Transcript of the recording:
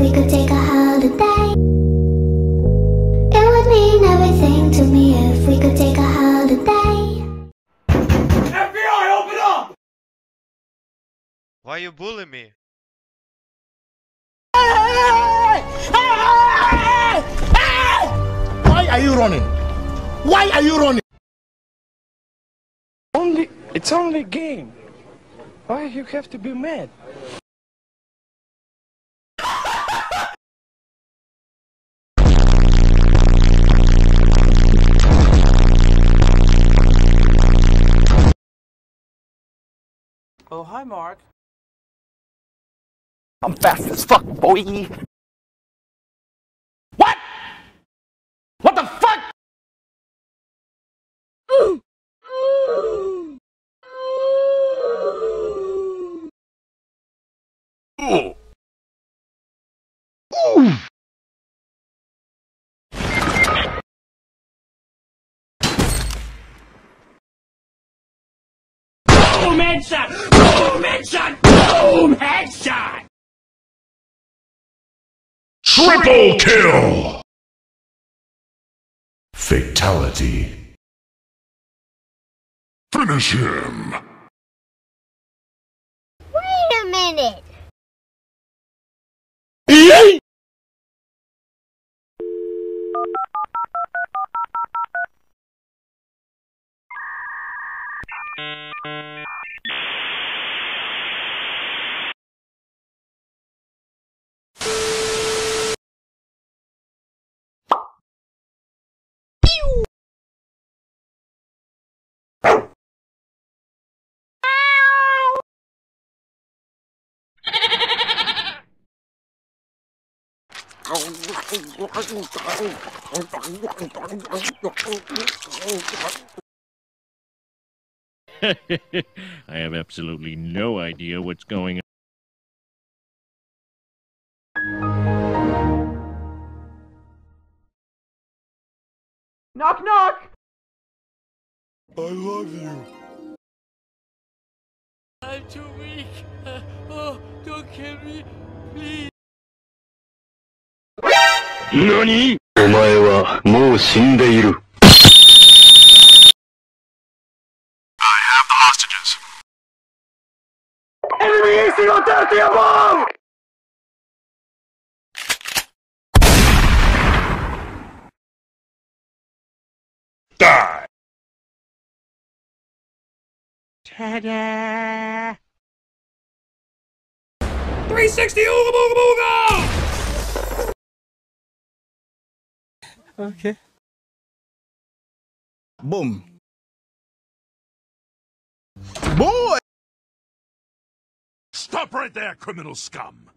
if we could take a holiday. It would mean everything to me if we could take a holiday. FBI, open up! Why you bully me? Why are you running? Why are you running? Only, it's only a game. Why you have to be mad? Oh, hi, Mark. I'm fast as fuck, boy. What? What the fuck? Boom, headshot! Boom, headshot! Boom, headshot! Triple kill! Fatality. Finish him! Wait a minute! I have absolutely no idea what's going on. Knock, knock! I love you. I'm too weak. Uh, oh, don't kill me, please. 何？お前はもう死んでいる。Okay. Boom. Boy! Stop right there, criminal scum!